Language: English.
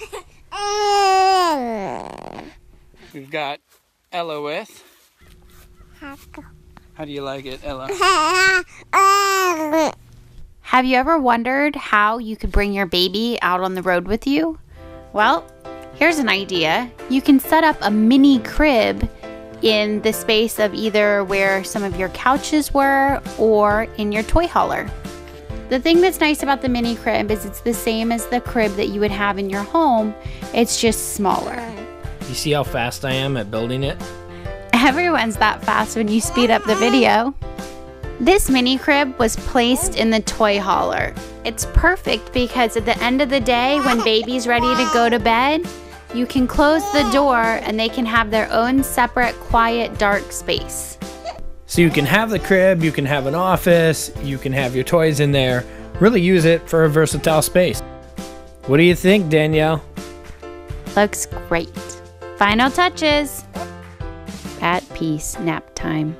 We've got Ella with. How do you like it, Ella? Have you ever wondered how you could bring your baby out on the road with you? Well, here's an idea. You can set up a mini crib in the space of either where some of your couches were or in your toy hauler. The thing that's nice about the mini crib is it's the same as the crib that you would have in your home, it's just smaller. You see how fast I am at building it? Everyone's that fast when you speed up the video. This mini crib was placed in the toy hauler. It's perfect because at the end of the day, when baby's ready to go to bed, you can close the door and they can have their own separate, quiet, dark space. So you can have the crib, you can have an office, you can have your toys in there. Really use it for a versatile space. What do you think, Danielle? Looks great. Final touches. At peace, nap time.